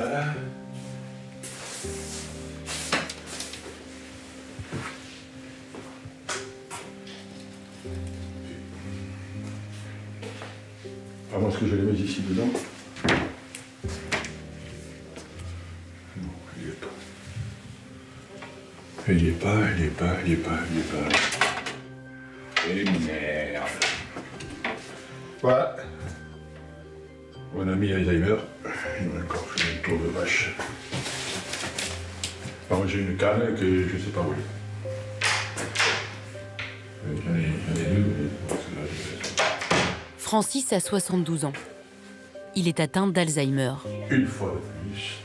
Voilà. Alors, est-ce que je les mets ici dedans Non, il n'y est pas. Il n'y est pas, il n'y est pas, il n'y est pas, il n'y est pas. Et merde. Voilà. Mon ami Alzheimer. Je sais pas où elle est. J'en ai, ai deux, mais Francis a 72 ans. Il est atteint d'Alzheimer. Une fois de plus.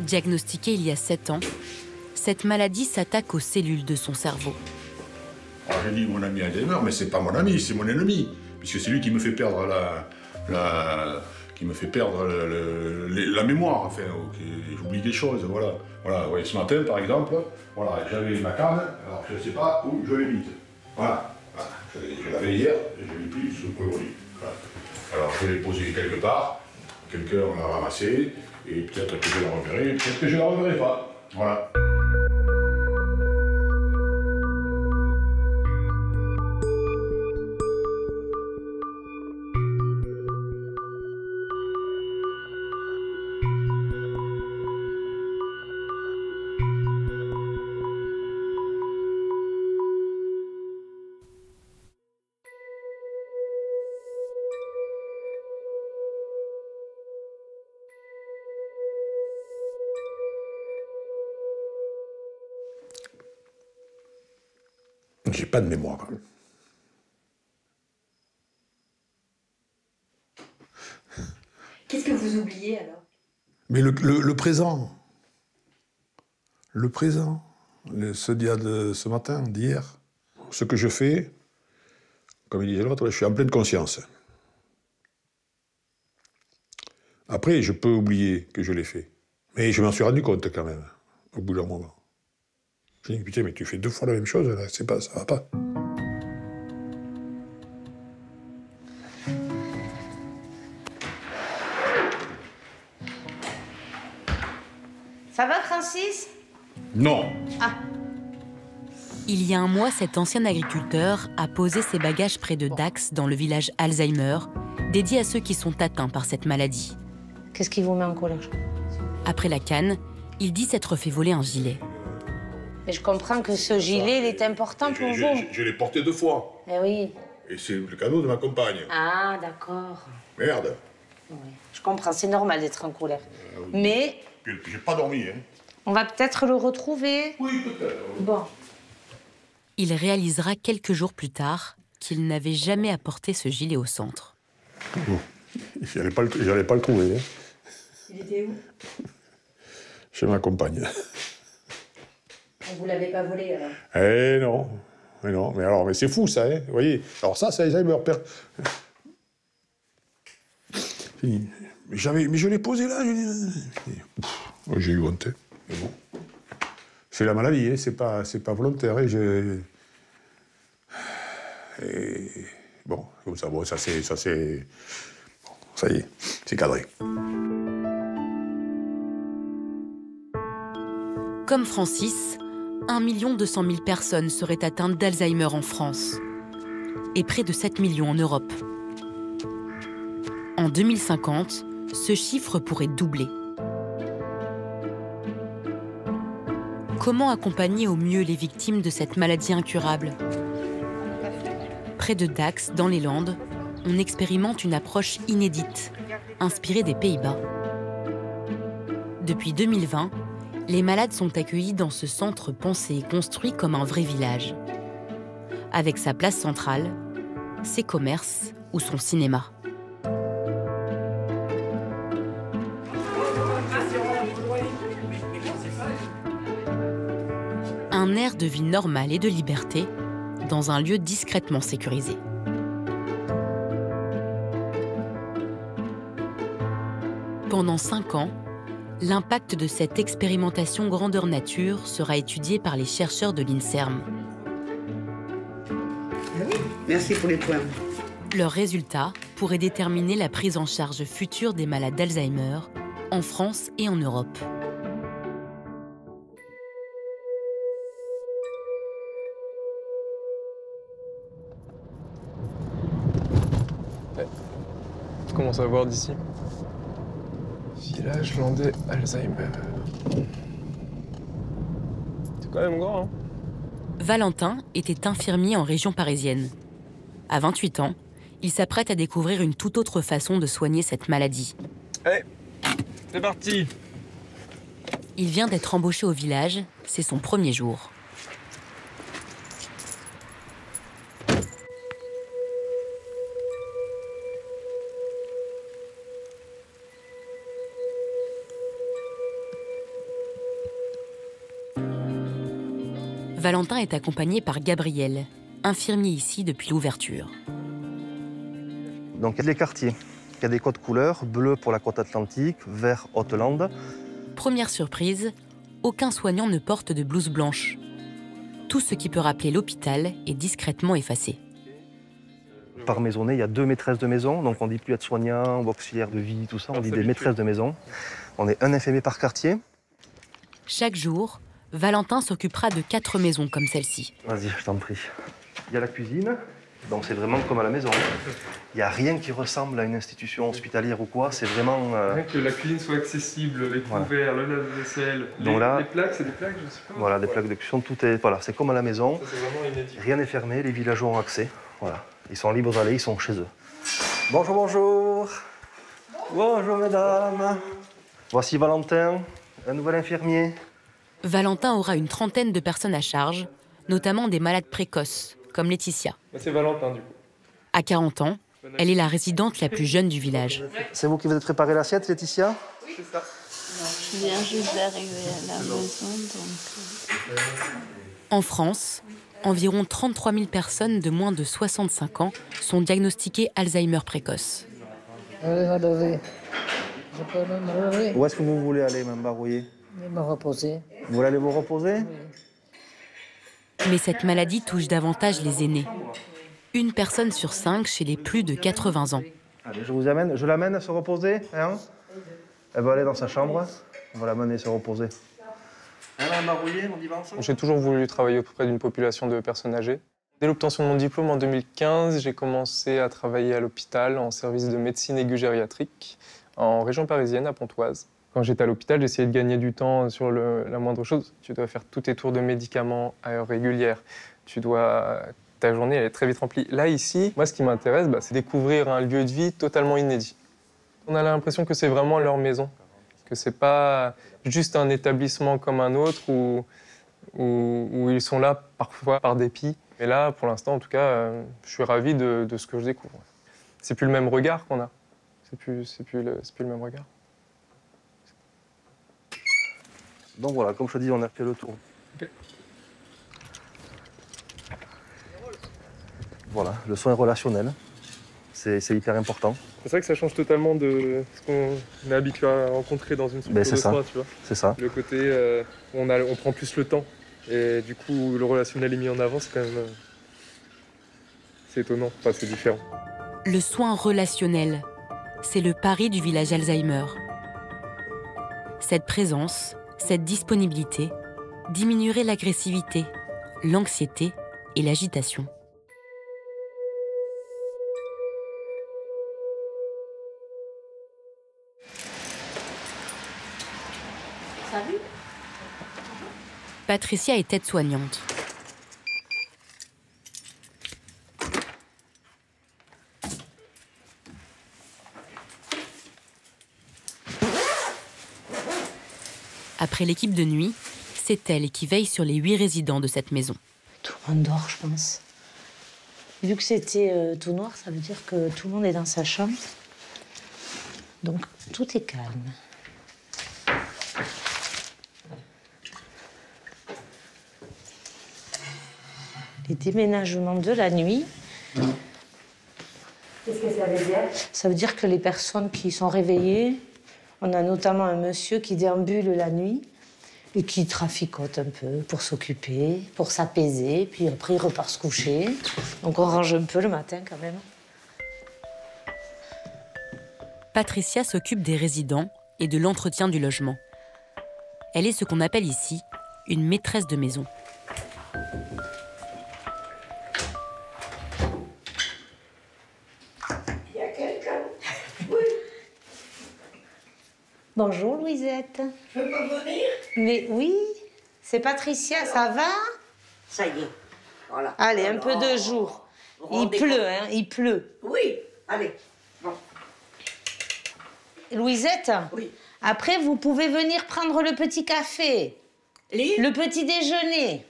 Diagnostiqué il y a 7 ans, cette maladie s'attaque aux cellules de son cerveau. Alors j'ai dit mon ami Alzheimer, mais c'est pas mon ami, c'est mon ennemi. Puisque c'est lui qui me fait perdre la. la qui me fait perdre la mémoire, enfin, j'oublie des choses, voilà. Voilà, ouais, ce matin par exemple, voilà, j'avais ma canne, alors je ne sais pas où je l'ai mise. Voilà. Je, l'avais hier, et je l'ai plus sous le. Voilà. Alors je l'ai posée quelque part, quelqu'un l'a ramassée, et peut-être que je la reverrai, peut-être que je la reverrai pas. Voilà. J'ai pas de mémoire. Qu'est-ce que vous oubliez alors? Mais le, le- le présent. Le présent. Le- ce dia de ce matin, d'hier. Ce que je fais, comme il disait l'autre, je suis en pleine conscience. Après, je peux oublier que je l'ai fait. Mais je m'en suis rendu compte quand même, au bout d'un moment. Je dis, putain, mais tu fais deux fois la même chose, là, c'est pas, ça va pas. Ça va, Francis? Non Il y a un mois, cet ancien agriculteur a posé ses bagages près de Dax, dans le village Alzheimer, dédié à ceux qui sont atteints par cette maladie. Qu'est-ce qui vous met en colère? Après la canne, il dit s'être fait voler un gilet. Mais je comprends que ce gilet, il est important pour je, vous. je- je l'ai porté deux fois. Eh oui. Et c'est le cadeau de ma compagne. Ah, d'accord. Merde. Je comprends, c'est normal d'être en colère. Mais Puis, J'ai pas dormi, hein. on va peut-être le retrouver. Oui, peut-être. Bon. Il réalisera quelques jours plus tard qu'il n'avait jamais apporté ce gilet au centre. J'allais pas, le- j'allais pas le trouver. hein, Il était où? Chez ma compagne. Vous l'avez pas volé alors Eh non. Mais non, mais alors, mais c'est fou ça, hein. Vous voyez Alors ça, c'est Alzheimer. Per... Mais J'avais, mais je l'ai posé là. je l'ai- Pff, J'ai eu honte. hein. Mais bon. C'est la maladie, hein, c'est pas, c'est pas volontaire. hein, j'ai- Et bon, comme ça, bon, ça c'est, ça c'est, bon, ça y est, c'est cadré. Comme Francis, 1 200 000 personnes seraient atteintes d'Alzheimer en France et près de 7 millions en Europe. En 2050, ce chiffre pourrait doubler. Comment accompagner au mieux les victimes de cette maladie incurable? Près de Dax, dans les Landes, on expérimente une approche inédite, inspirée des Pays-Bas. Depuis 2020, les malades sont accueillis dans ce centre pensé et construit comme un vrai village. Avec sa place centrale, ses commerces ou son cinéma. Un air de vie normale et de liberté dans un lieu discrètement sécurisé. Pendant cinq ans, l'impact de cette expérimentation grandeur nature sera étudié par les chercheurs de l'INSERM. Merci pour les points. Leurs résultats pourraient déterminer la prise en charge future des malades d'Alzheimer en France et en Europe. Je commence à voir d'ici. Village landais Alzheimer. C'est quand même grand, hein Valentin était infirmier en région parisienne. À 28 ans, il s'apprête à découvrir une toute autre façon de soigner cette maladie. Allez, c'est parti Il vient d'être embauché au village, c'est son premier jour. Valentin est accompagné par Gabriel, infirmier ici depuis l'ouverture. Donc il y a des quartiers. Il y a des codes couleurs, bleu pour la côte atlantique, vert Haute-Lande. Première surprise, aucun soignant ne porte de blouse blanche. Tout ce qui peut rappeler l'hôpital est discrètement effacé. Par maisonnée, il y a deux maîtresses de maison, donc on dit plus être soignant ou auxiliaire de vie, tout ça, on dit des maîtresses de maison. On est un infirmier par quartier. Chaque jour, Valentin s'occupera de quatre maisons comme celle-ci. Vas-y, je t'en prie. Il y a la cuisine, donc c'est vraiment comme à la maison. Il n'y a rien qui ressemble à une institution hospitalière ou quoi, c'est vraiment... euh, Rien que la cuisine soit accessible, les Voilà. couverts, le lave-vaisselle, les, là- les plaques, c'est des plaques, je sais pas. Voilà, des plaques de cuisson, tout est... Voilà, c'est comme à la maison. Ça, c'est vraiment inédit. Rien n'est fermé, les villageois ont accès. Voilà. Ils sont libres d'aller, ils sont chez eux. Bonjour, bonjour. Bonjour, mesdames. Voici Valentin, un nouvel infirmier. Valentin aura une trentaine de personnes à charge, notamment des malades précoces, comme Laetitia. C'est Valentin, du coup. À 40 ans, elle est la résidente la plus jeune du village. C'est vous qui vous êtes préparé l'assiette, Laetitia? C'est ça. Je viens juste d'arriver à la maison, donc En France, environ 33 000 personnes de moins de 65 ans sont diagnostiquées Alzheimer précoce. Où est-ce que vous voulez aller, Mme Barouillet me reposer. Vous voulez aller vous reposer? Mais cette maladie touche davantage les aînés. Une personne sur cinq chez les plus de 80 ans. Allez, je vous amène. Je l'amène se reposer, hein? Elle va aller dans sa chambre. On va l'amener se reposer. J'ai toujours voulu travailler auprès d'une population de personnes âgées. Dès l'obtention de mon diplôme en 2015, j'ai commencé à travailler à l'hôpital en service de médecine aiguë gériatrique en région parisienne, à Pontoise. Quand j'étais à l'hôpital, j'essayais de gagner du temps sur la moindre chose. Tu dois faire tous tes tours de médicaments à heure régulière. Tu dois... Ta journée, elle est très vite remplie. Là, ici, moi, ce qui m'intéresse, bah, c'est découvrir un lieu de vie totalement inédit. On a l'impression que c'est vraiment leur maison, que c'est pas juste un établissement comme un autre où, ils sont là parfois par dépit. Mais là, pour l'instant, en tout cas, euh, je suis ravi de, ce que je découvre. C'est plus le même regard qu'on a. C'est plus, plus, plus le même regard. Donc voilà, comme je te dis, on a fait le tour. Voilà, le soin relationnel, c'est hyper important, C'est vrai que ça change totalement de ce qu'on est habitué à rencontrer dans une structure Ben, c'est de ça. soins, tu vois. c'est ça. Le côté euh, où on, a, on prend plus le temps. Et du coup, le relationnel est mis en avant, c'est quand même... euh, c'est étonnant, enfin, c'est différent. Le soin relationnel, c'est le pari du village Alzheimer. Cette présence, cette disponibilité diminuerait l'agressivité, l'anxiété et l'agitation. Salut. Patricia est aide-soignante. Après l'équipe de nuit, c'est elle qui veille sur les huit résidents de cette maison. Tout le monde dort, je pense. Vu que c'était euh, tout noir, ça veut dire que tout le monde est dans sa chambre. Donc tout est calme. Les déménagements de la nuit. Qu'est-ce que ça veut dire? Ça veut dire que les personnes qui sont réveillées, on a notamment un monsieur qui déambule la nuit et qui traficote un peu pour s'occuper, pour s'apaiser, puis après il repart se coucher. Donc on range un peu le matin quand même. Patricia s'occupe des résidents et de l'entretien du logement. Elle est ce qu'on appelle ici une maîtresse de maison. Bonjour Louisette. Je peux venir? Mais oui, c'est Patricia, ça va? Ça y est. Voilà. Allez, un peu de jour. Il pleut, hein, il pleut. Oui, allez. Bon. Louisette, Oui. après vous pouvez venir prendre le petit café, Les... le petit déjeuner.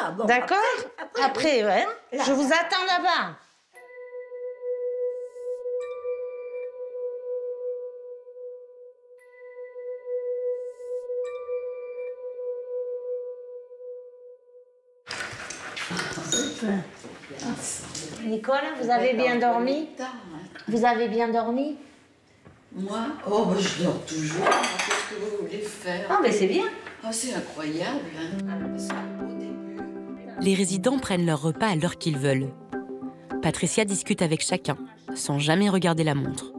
Ah, bon. D'accord? Après, après, oui. Là, Je vous attends là-bas. Nicole, vous avez bien dormi? Vous avez bien dormi? Moi? Oh, bah, je dors toujours. Qu'est-ce que vous voulez faire? Ah, mais c'est bien. Oh, c'est incroyable. Hein. Les résidents prennent leur repas à l'heure qu'ils veulent. Patricia discute avec chacun, sans jamais regarder la montre.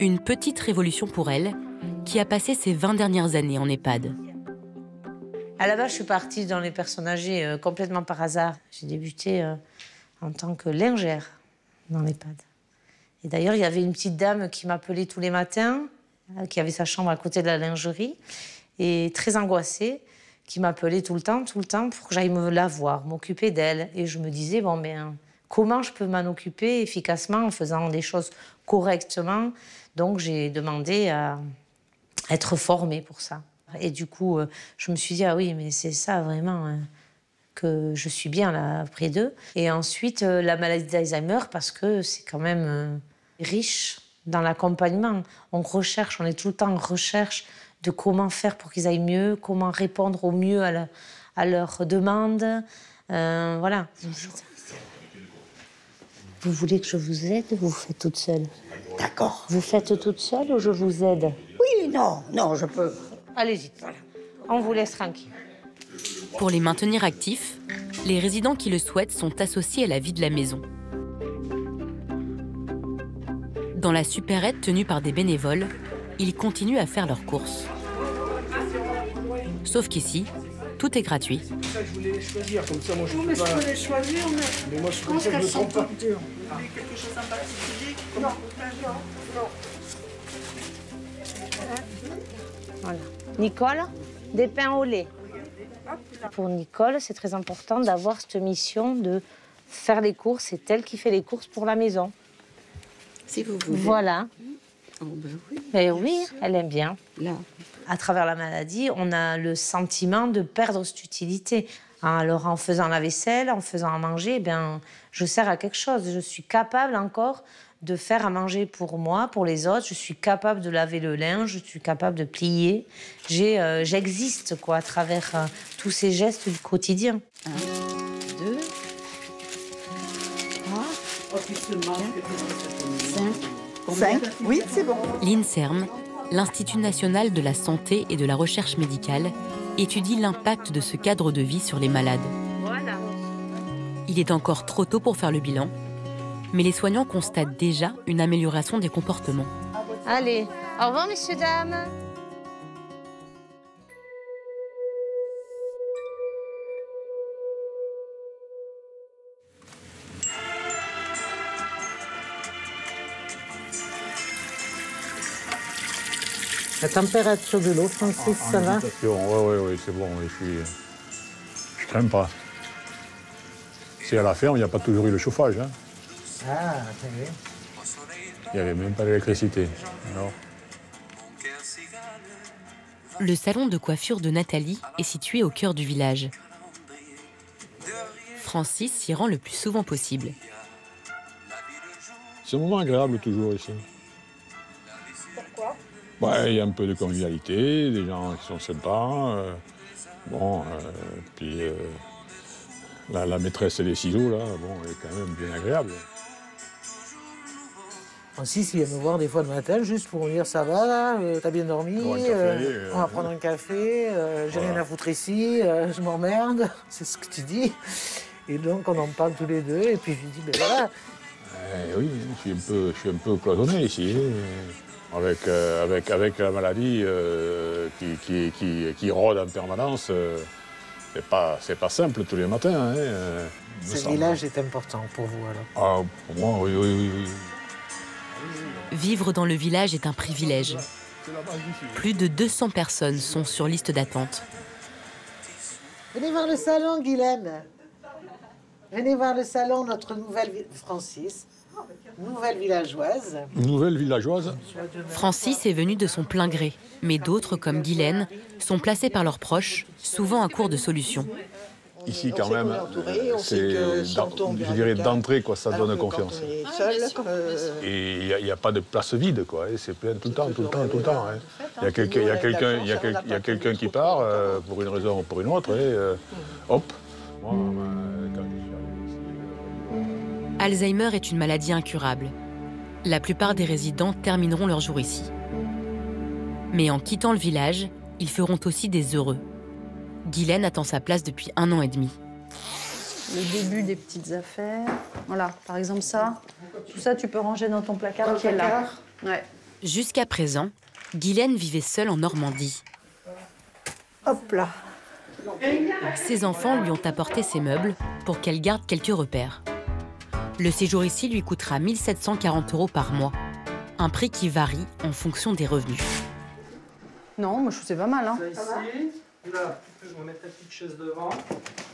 Une petite révolution pour elle, qui a passé ses 20 dernières années en EHPAD. À la base, je suis partie dans les personnes âgées euh, complètement par hasard. J'ai débuté euh, en tant que lingère dans l'EHPAD. Et d'ailleurs, il y avait une petite dame qui m'appelait tous les matins, euh, qui avait sa chambre à côté de la lingerie, et très angoissée, qui m'appelait tout le temps, tout le temps, pour que j'aille me la voir, m'occuper d'elle. Et je me disais, bon, mais hein, comment je peux m'en occuper efficacement en faisant des choses correctement? Donc, j'ai demandé à être formée pour ça. Et du coup, euh, je me suis dit, ah oui, mais c'est ça vraiment hein, que je suis bien là près d'eux. Et ensuite, euh, la maladie d'Alzheimer, parce que c'est quand même euh, riche dans l'accompagnement. On recherche, on est tout le temps en recherche de comment faire pour qu'ils aillent mieux, comment répondre au mieux à, la- à leurs demandes. Euh, voilà. Vous voulez que je vous aide ou vous faites toute seule? D'accord. Vous faites toute seule ou je vous aide? Oui, non, non, je peux. Allez-y, on vous laisse tranquille. Pour les maintenir actifs, les résidents qui le souhaitent sont associés à la vie de la maison. Dans la supérette tenue par des bénévoles, ils continuent à faire leurs courses. Sauf qu'ici, tout est gratuit. je voulais les choisir, comme ça moi je Non, peux mais je pas... peux les choisir, mais Mais moi je je comme pense ça je qu'elles me sont trompe pas. toutes dures. quelque chose en particulier? Non, non, non. Voilà. Nicole, des pains au lait. Pour Nicole, c'est très important d'avoir cette mission de faire les courses. C'est elle qui fait les courses pour la maison. Si vous voulez. Voilà. Oh, ben oui, Mais oui, elle aime bien. là. À travers la maladie, on a le sentiment de perdre cette utilité. Alors, en faisant la vaisselle, en faisant à manger, eh bien, je sers à quelque chose. Je suis capable encore de faire à manger pour moi, pour les autres. Je suis capable de laver le linge, je suis capable de plier. J'ai, euh, J'existe quoi, à travers euh, tous ces gestes du quotidien. Deux. Cinq. Oui, c'est bon. L'INSERM, l'Institut national de la santé et de la recherche médicale, étudie l'impact de ce cadre de vie sur les malades. Voilà. Il est encore trop tôt pour faire le bilan, mais les soignants constatent déjà une amélioration des comportements. Allez, au revoir, messieurs, dames. La température de l'eau, Francis, ça va Oui, oui, oui, c'est bon, je suis. Je crains pas. C'est à la ferme, il n'y a pas toujours eu le chauffage. Hein. Ah. Il n'y avait même pas d'électricité. Le salon de coiffure de Nathalie est situé au cœur du village. Francis s'y rend le plus souvent possible. c'est un moment agréable toujours ici. Pourquoi? Il y a un peu de convivialité, des gens qui sont sympas. euh, bon, euh, puis euh, la, la maîtresse des ciseaux, là, bon, elle est quand même bien agréable. Francis, il vient me voir des fois le matin juste pour me dire ça va, euh, t'as bien dormi, café, euh, euh, on va prendre un café, euh, j'ai Voilà. rien à foutre ici, euh, je m'emmerde, c'est ce que tu dis. Et donc on en parle tous les deux et puis je lui dis ben voilà, Eh oui, je suis un peu, je suis un peu cloisonné ici. Avec, avec, avec la maladie qui, qui, qui, qui rôde en permanence, c'est pas, pas simple tous les matins. hein, Ce village est important pour vous alors Ah, pour moi, oui, oui, oui. Vivre dans le village est un privilège. Plus de 200 personnes sont sur liste d'attente. Venez voir le salon, Guylaine. Venez voir le salon, notre nouvelle Francis, nouvelle villageoise. Nouvelle villageoise. Francis est venu de son plein gré, mais d'autres, comme Guylaine, sont placés par leurs proches, souvent à court de solutions. Ici, On quand même, c'est, je dirais d'entrée, quoi, ça Alors donne confiance. on est seul, euh, Et il n'y a, pas de place vide, quoi. hein, C'est plein tout le temps, tout le temps, tout le temps. hein. Il y a quelqu'un, il y a quelqu'un, quelqu'un qui part euh, pour une raison ou pour une autre, et euh, hop. Alzheimer est une maladie incurable. La plupart des résidents termineront leur jour ici. Mais en quittant le village, ils feront aussi des heureux. Guylaine attend sa place depuis un an et demi. le début des petites affaires. Voilà, par exemple ça. Tout ça, tu peux ranger dans ton placard qui est là. Ouais. Jusqu'à présent, Guylaine vivait seule en Normandie. Hop là. Ses enfants lui ont apporté ses meubles pour qu'elle garde quelques repères. Le séjour ici lui coûtera 1740 euros par mois, un prix qui varie en fonction des revenus. Non, moi je trouve que c'est pas mal. Hein. Là, peux me mettre ta petite chaise devant.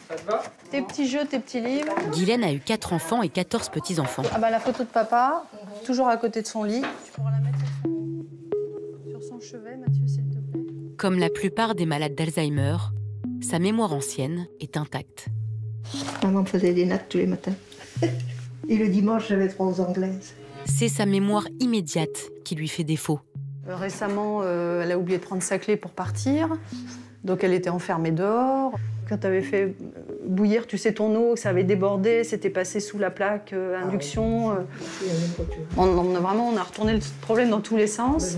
Ça te va Tes petits jeux, tes petits livres. Guylaine a eu 4 enfants et 14 petits-enfants. Ah bah la photo de papa, toujours à côté de son lit. Tu pourras la mettre sur son, sur son chevet, Mathieu, s'il te plaît. Comme la plupart des malades d'Alzheimer, sa mémoire ancienne est intacte. Maman me faisait des nattes tous les matins. Et le dimanche, j'avais trois aux anglaises. C'est sa mémoire immédiate qui lui fait défaut. Récemment, euh, elle a oublié de prendre sa clé pour partir. Donc elle était enfermée dehors. Quand tu avais fait bouillir, tu sais, ton eau, ça avait débordé, c'était passé sous la plaque euh, induction. euh. on, on a vraiment on a retourné le problème dans tous les sens.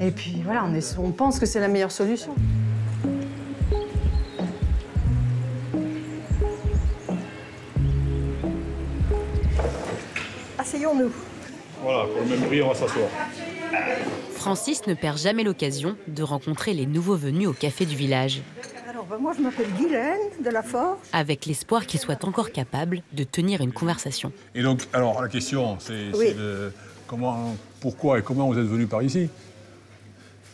Et puis voilà, on, est, on pense que c'est la meilleure solution. Asseyons-nous. Voilà, pour le même prix, on va s'asseoir. Francis ne perd jamais l'occasion de rencontrer les nouveaux venus au café du village, Alors, ben, moi, je m'appelle Guylaine de la Forge. avec l'espoir qu'ils soient encore capables de tenir une conversation. Et donc, alors, la question, c'est Oui. comment, pourquoi et comment vous êtes venu par ici?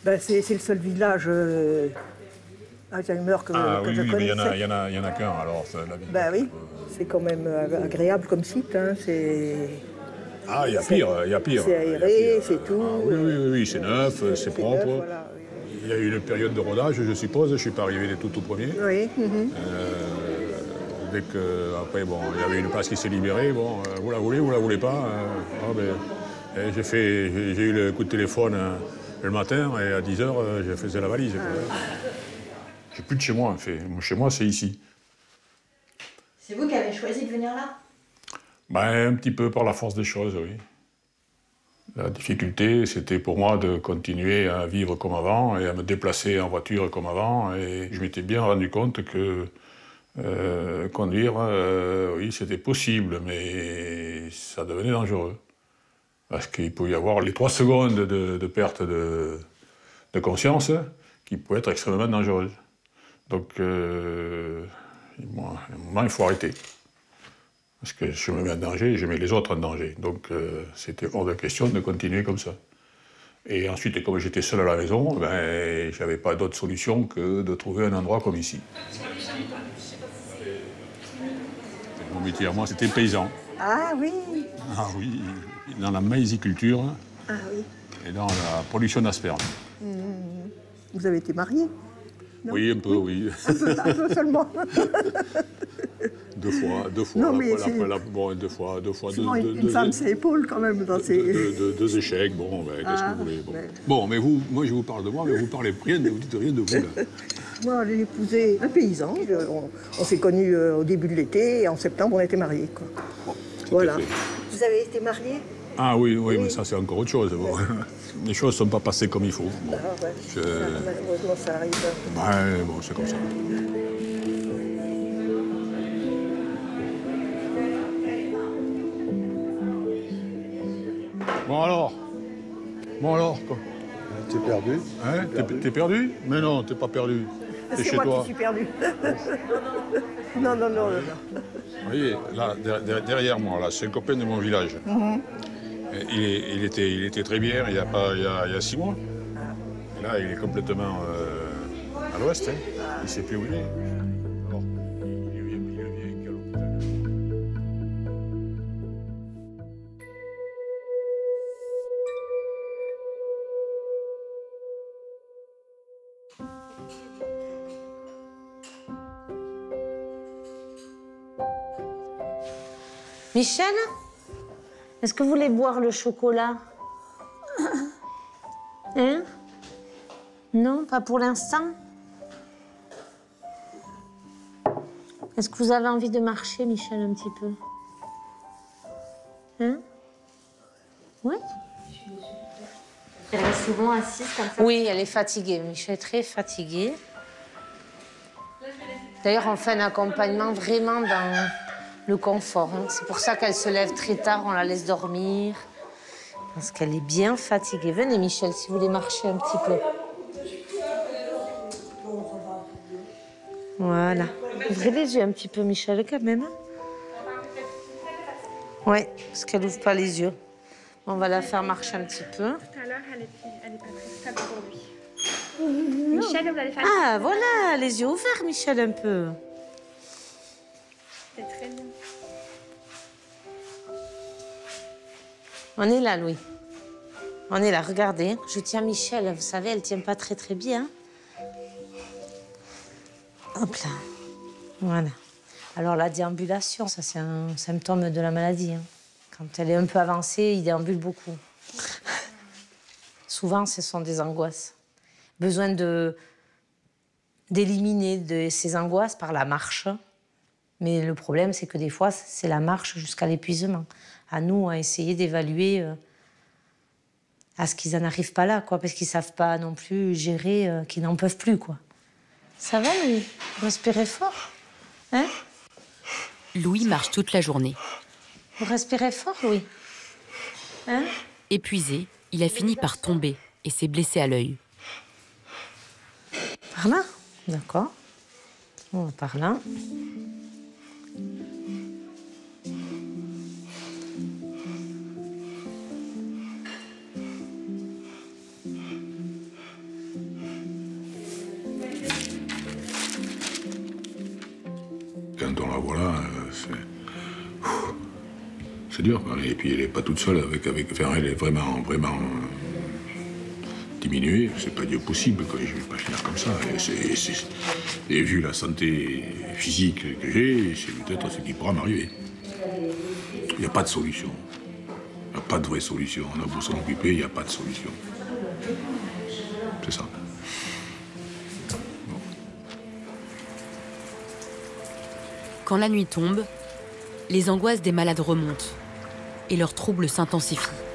Ben, c'est c'est le seul village euh, Alzheimer que, Ah que oui, je oui, mais il y en a, connaissais. il y en a, il y en a qu'un, alors, la vie. Ben oui, c'est quand même euh, agréable comme site. Hein. C'est Ah, il y a pire, il y a pire. c'est aéré, c'est tout. Ah oui, oui, oui, oui, c'est neuf, c'est propre. neuf, voilà, Il y a eu une période de rodage, je suppose. Je ne suis pas arrivé des tout tout premiers. oui. mhm. Euh, dès que, après, bon, il y avait une place qui s'est libérée. Bon, euh, vous la voulez, vous la voulez pas euh, ah, ben, et j'ai fait, j'ai eu le coup de téléphone euh, le matin et à 10 h je faisais la valise. quoi. J'ai plus de chez moi, en fait. Chez moi, c'est ici. C'est vous qui avez choisi de venir là? Ben, un petit peu par la force des choses, oui. La difficulté, c'était pour moi de continuer à vivre comme avant et à me déplacer en voiture comme avant. Et je m'étais bien rendu compte que euh, conduire, euh, oui, c'était possible, mais ça devenait dangereux. Parce qu'il pouvait y avoir les trois secondes de, perte de, conscience qui pouvaient être extrêmement dangereuses. Donc, euh, moi, à un moment, il faut arrêter. Parce que je me mets en danger et je mets les autres en danger. Donc euh, c'était hors de question de continuer comme ça. Et ensuite, comme j'étais seul à la maison, ben, je n'avais pas d'autre solution que de trouver un endroit comme ici. Mon métier à moi, c'était paysan. Ah oui, Ah oui, dans la maïsiculture ah oui. et dans la production d'asperges. Vous avez été marié? Non. Oui, un peu, oui. Un peu, un peu seulement. deux fois, deux fois. Non, mais bon, deux fois, deux fois. Souvent, deux, une, deux- une deux- femme s'épaule quand même dans ces... deux, deux- deux échecs, bon, ben, qu'est-ce Ah, que vous voulez bon. mais vous, moi je vous parle de moi, mais vous parlez rien, de- vous dites rien de vous là. Moi, j'ai épousé un paysan. Je- on on s'est connus euh, au début de l'été et en septembre, on était mariés. Quoi. Voilà. fait. Vous avez été marié ah oui, oui, mais ça c'est encore autre chose. Les choses ne sont pas passées comme il faut. Ah malheureusement ça arrive. Ben, bon, c'est comme ça. Bon alors? Bon alors quoi? Euh, t'es perdu hein T'es perdu. Mais non, t'es pas perdu. Ah, t'es chez toi. Qui suis perdu. non, non, non, non, non. Vous voyez, là, derrière moi, là, c'est un copain de mon village. Mhm. Il, est- il était, il était très bien il y a, pas, il y a, six mois. Et là, il est complètement euh, à l'ouest. Hein. Il ne sait plus où il est. Alors, il vient, il vient. Michel? Est-ce que vous voulez boire le chocolat Hein Non, pas pour l'instant Est-ce que vous avez envie de marcher, Michel, un petit peu Hein Oui Elle reste souvent assise comme ça. Oui, elle est fatiguée. Michel est très fatiguée. D'ailleurs, on fait un accompagnement vraiment dans le confort. hein. C'est pour ça qu'elle se lève très tard, on la laisse dormir. Parce qu'elle est bien fatiguée. Venez, Michel, si vous voulez marcher un petit peu. Voilà. Ouvrez les yeux un petit peu, Michel, quand même. Oui, parce qu'elle n'ouvre pas les yeux. On va la faire marcher un petit peu. Tout à l'heure, elle était, elle est pas très stable aujourd'hui. Michel, vous allez faire Ah, voilà, les yeux ouverts, Michel, un peu. C'est très bien. On est là, Louis. On est là, regardez. Je tiens Michel, vous savez, elle tient pas très très bien. Hop là. Voilà. Alors la déambulation, ça c'est un symptôme de la maladie. hein. Quand elle est un peu avancée, il déambule beaucoup. Souvent, ce sont des angoisses. Besoin de d'éliminer ces angoisses par la marche. Mais le problème, c'est que des fois, c'est la marche jusqu'à l'épuisement. À nous, à essayer d'évaluer euh, à ce qu'ils n'en arrivent pas là, quoi, parce qu'ils savent pas non plus gérer, euh, qu'ils n'en peuvent plus, quoi. Ça va, Louis? Respirez fort. Hein? Louis marche toute la journée. Vous respirez fort, Louis? Hein? Épuisé, il a fini par tomber et s'est blessé à l'œil. Par là? D'accord. On va par là. Quand on la voit là, euh, c'est. Dur. Et puis elle n'est pas toute seule avec. avec enfin, elle est vraiment, vraiment diminuée. C'est pas Dieu possible. Quoi. Je vais pas finir comme ça. Et vu la santé physique que j'ai, c'est peut-être ce qui pourra m'arriver. Il n'y a pas de solution. Il n'y a pas de vraie solution. On a beau s'en occuper, il n'y a pas de solution. C'est ça. Quand la nuit tombe, les angoisses des malades remontent et leurs troubles s'intensifient.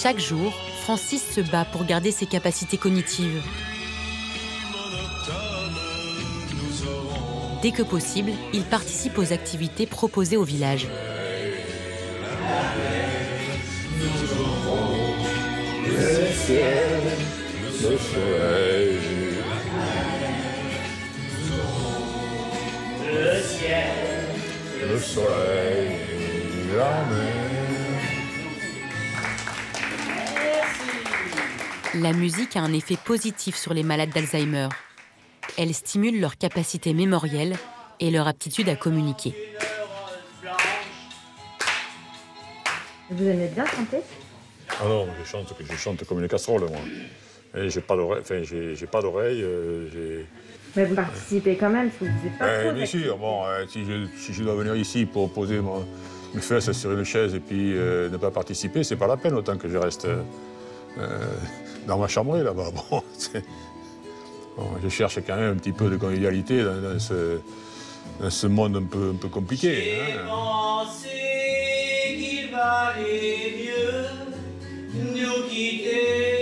Chaque jour, Francis se bat pour garder ses capacités cognitives. Dès que possible, il participe aux activités proposées au village. Le soleil, la mer. La musique a un effet positif sur les malades d'Alzheimer. Elle stimule leur capacité mémorielle et leur aptitude à communiquer. Vous aimez bien chanter? Ah non, je chante, je chante comme une casserole, moi. Et j'ai pas d'oreille, enfin, j'ai j'ai pas d'oreille. euh, j'ai- Mais vous participez quand même, vous n'êtes pas Euh, trop bien sûr, bon, euh, si, je, si je dois venir ici pour poser mon- mes fesses sur une chaise et puis euh, ne pas participer, c'est pas la peine, autant que je reste euh, dans ma chambrée là-bas. Bon, je cherche quand même un petit peu de convivialité dans, dans ce, dans ce monde un peu, un peu compliqué. hein. qu'il valait mieux nous quitter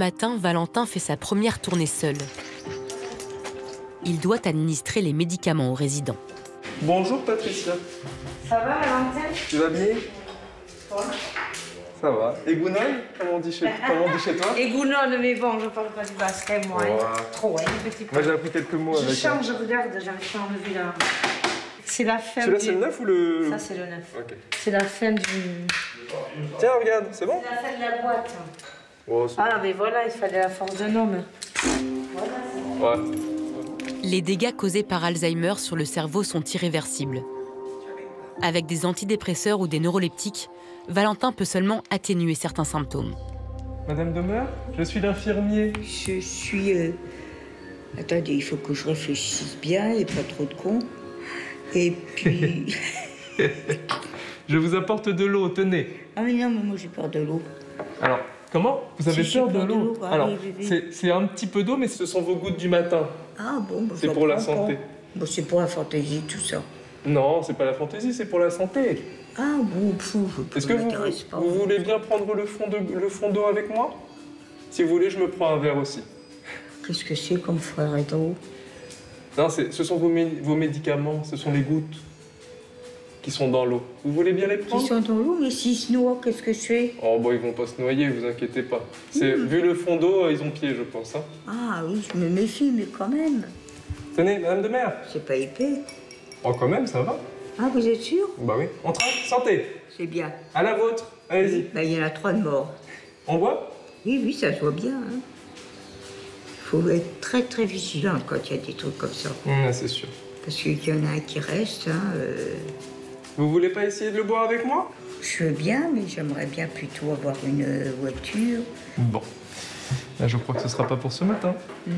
matin, Valentin fait sa première tournée seul. Il doit administrer les médicaments aux résidents. Bonjour Patricia. Ça va, Valentin? Tu vas bien? Ça va. Et Gounoy Comment on dit chez, comment on dit chez toi? Et Gounone, mais bon, je parle pas du basket, moi. hein. Ouais. Trop, hein, petit peu. Moi j'ai appris quelques mots Je avec. change, regarde, j'arrive pas à enlever la. C'est la fin. Celui-là du- c'est le 9 ou le. Ça, c'est le 9. Ok. C'est la fin du. Tiens, regarde, c'est bon? C'est la fin de la boîte. Oh, Ah, mais voilà, il fallait la force d'un homme. Ouais. Les dégâts causés par Alzheimer sur le cerveau sont irréversibles. Avec des antidépresseurs ou des neuroleptiques, Valentin peut seulement atténuer certains symptômes. Madame Demeure, je suis l'infirmier. Je suis. euh, Attendez, il faut que je réfléchisse bien et pas trop de con. Et puis. Je vous apporte de l'eau, tenez. ah, mais non, mais moi j'ai peur de l'eau. Alors, comment Vous avez Si peur de peur de l'eau ah Alors, oui, oui, oui. c'est- un petit peu d'eau, mais ce sont vos gouttes du matin. Ah bon, bah, C'est je pour la santé. Bon, c'est pour la fantaisie, tout ça. Non, c'est pas la fantaisie, c'est pour la santé. Ah bon, Est-ce que vous, pas. vous voulez bien prendre le fond de- le fond d'eau avec moi? Si vous voulez, je me prends un verre aussi. Qu'est-ce que c'est comme frère d'eau? Non, c'est- ce sont vos, mé- vos médicaments, ce sont les gouttes qui sont dans l'eau. Vous voulez bien les prendre Ils sont dans l'eau, mais s'ils se noient, qu'est-ce que je fais Oh, bon, ils vont pas se noyer, vous inquiétez pas. C'est Mhm. Vu le fond d'eau, euh, ils ont pied, je pense. hein. Ah oui, je me méfie, mais quand même. Tenez, Madame de Mer. C'est pas épais. Oh, quand même, ça va. Ah, vous êtes sûr Bah oui. On traque, santé. C'est bien. À la vôtre. Allez-y. Bah, il y en a trois de morts. On voit Oui, oui, ça se voit bien. Il faut être très, très vigilant quand il y a des trucs comme ça. Hum, C'est sûr. Parce qu'il y en a un qui reste. Hein, euh, Vous voulez pas essayer de le boire avec moi? Je veux bien, mais j'aimerais bien plutôt avoir une euh, voiture. Bon. Là, je crois que ce sera pas pour ce matin. Mhm,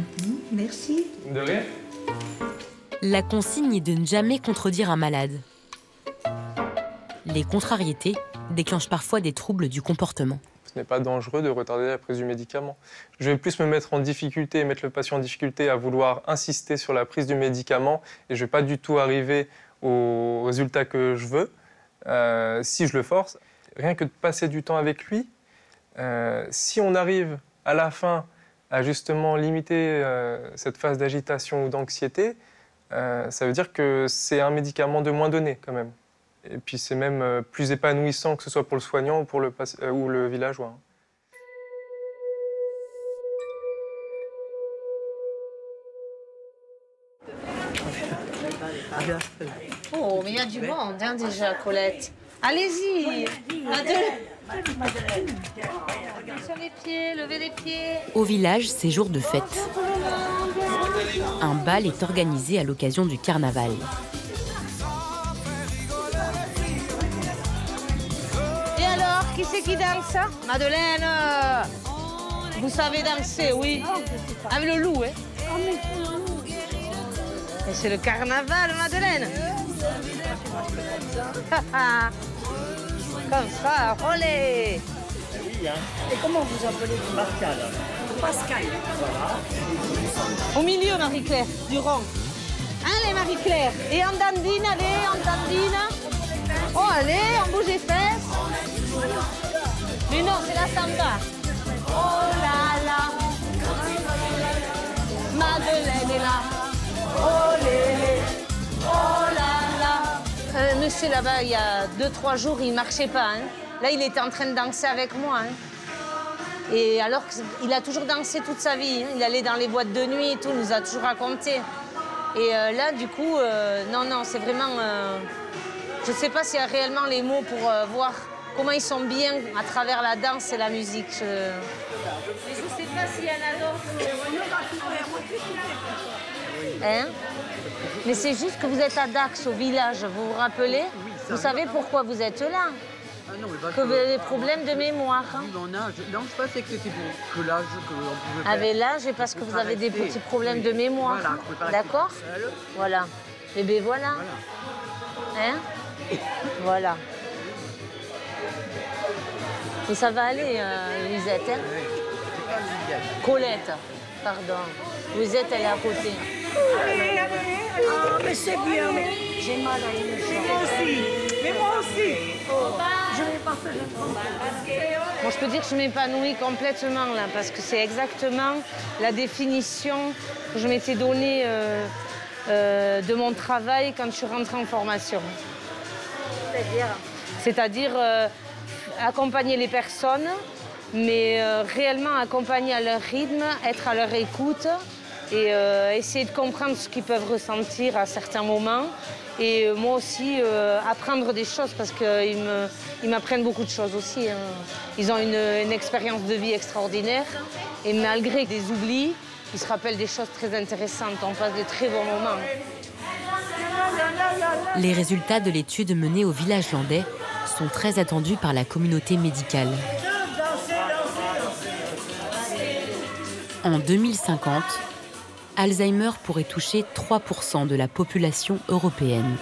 merci. De rien La consigne est de ne jamais contredire un malade. Les contrariétés déclenchent parfois des troubles du comportement. Ce n'est pas dangereux de retarder la prise du médicament. Je vais plus me mettre en difficulté et mettre le patient en difficulté à vouloir insister sur la prise du médicament et je ne vais pas du tout arriver au résultat que je veux euh, si je le force. Rien que de passer du temps avec lui, euh, si on arrive à la fin à justement limiter euh, cette phase d'agitation ou d'anxiété, ça veut dire que c'est un médicament de moins donné quand même. Et puis c'est même plus épanouissant que ce soit pour le soignant ou pour le, ou le villageois. Mais il y a du monde hein, déjà, Colette. Allez-y. Madeleine. Sur les pieds, levez les pieds. Au village, c'est jour de fête. Un bal est organisé à l'occasion du carnaval. Et alors, qui c'est qui danse Madeleine euh, Vous savez danser, oui Avec le loup, hein? Et c'est le carnaval, Madeleine Comme ça, olé Et comment vous appelez Pascal Pascal. Au milieu, Marie-Claire, du rond. Allez, Marie-Claire. Et en dandine, allez, en dandine. Oh, allez, on bouge les fesses. Mais non, c'est la samba. Oh là là. Madeleine est là. Oh. Oh là monsieur là-bas il y a 2-3 jours, il marchait pas. hein. Là, il était en train de danser avec moi. hein. Et alors qu'il a toujours dansé toute sa vie. hein. Il allait dans les boîtes de nuit et tout, il nous a toujours raconté. Et euh, là, du coup, euh, non, non, c'est vraiment. euh, je ne sais pas s'il y a réellement les mots pour voir comment ils sont bien à travers la danse et la musique. Je ne sais pas s'il y en a d'autres. Hein? Mais c'est juste que vous êtes à Dax, au village, vous vous rappelez? Vous savez pourquoi vous êtes là? Ah non, mais parce Que vous avez des problèmes de mémoire. hein? Oui, âge. Non, je pensais que c'était pour que l'âge qu'on pouvait faire. Avec l'âge et parce que vous avez des petits problèmes Oui. de mémoire. Voilà, je D'accord? Voilà. Et bien voilà. Hein? Voilà. Et ça va aller, euh, Lisette. hein? Colette, pardon. Lisette, elle est à côté. Allez, allez, Ah, mais c'est bien, mais j'ai mal à une jambe. Moi aussi, mais moi aussi. Je vais pas faire je peux dire que je m'épanouis complètement là, parce que c'est exactement la définition que je m'étais donnée euh, euh, de mon travail quand je suis rentrée en formation. C'est-à-dire C'est-à-dire euh, accompagner les personnes, mais euh, réellement accompagner à leur rythme, être à leur écoute et euh, essayer de comprendre ce qu'ils peuvent ressentir à certains moments. Et euh, moi aussi, euh, apprendre des choses parce qu'ils m'apprennent beaucoup de choses aussi. hein. Ils ont une, expérience de vie extraordinaire et malgré des oublis, ils se rappellent des choses très intéressantes. On passe de très bons moments. Les résultats de l'étude menée au village landais sont très attendus par la communauté médicale. En 2050, Alzheimer pourrait toucher 3% de la population européenne.